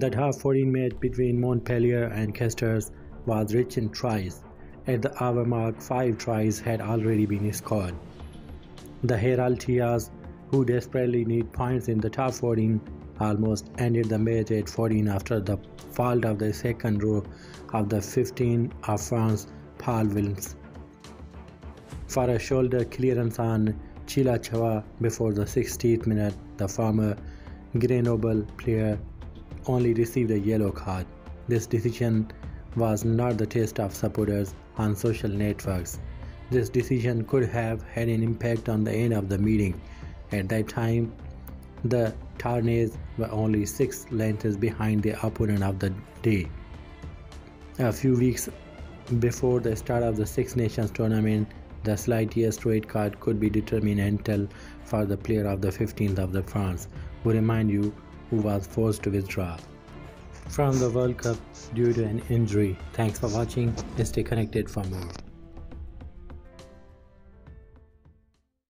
That half 14 match between Montpellier and Castres was rich in tries. At the hour mark, five tries had already been scored. The Héraultais, who desperately need points in the top 14, almost ended the match at 14 after the fault of the second row of the 15 of France, Paul Willemse. For a shoulder clearance on Chila before the 60th minute, the former Grenoble player only received a yellow card. This decision was not the taste of supporters on social networks. This decision could have had an impact on the end of the meeting. At that time, the Tarnais were only six lengths behind the opponent of the day. A few weeks before the start of the Six Nations tournament, the slightest red card could be determinantal for the player of the 15th of the France, who remind you who was forced to withdraw from the World Cup due to an injury. Thanks for watching. Stay connected for more.